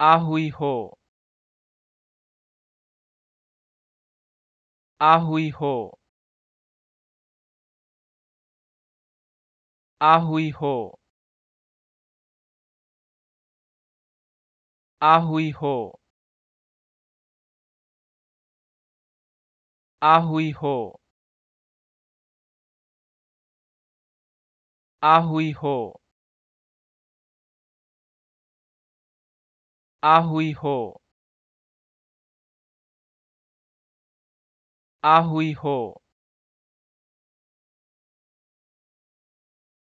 आ हुई हो। आ हुई हो। आ हुई हो। आ हुई हो। आ हुई हो। आ हुई हो। आहुई हो आहुई हो